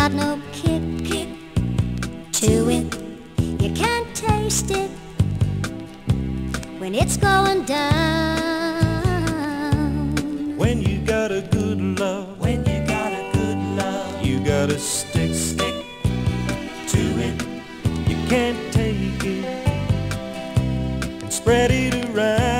got no kick, kick to it. You can't taste it when it's going down. When you got a good love, when you got a good love, you gotta stick, stick to it. You can't take it and spread it around.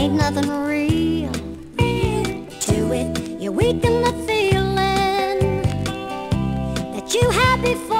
ain't nothing real to it. You weaken the feeling that you had before.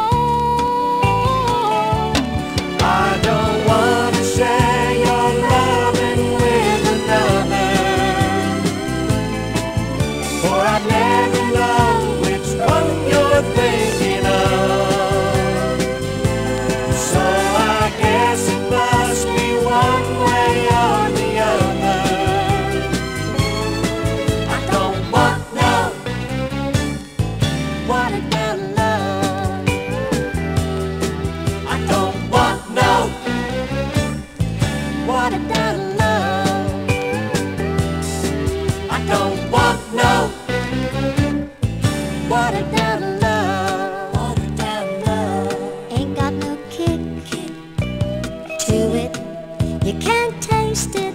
Down love. Ain't got no kick to it. You can't taste it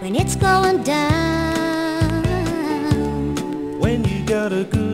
when it's going down. When you got a good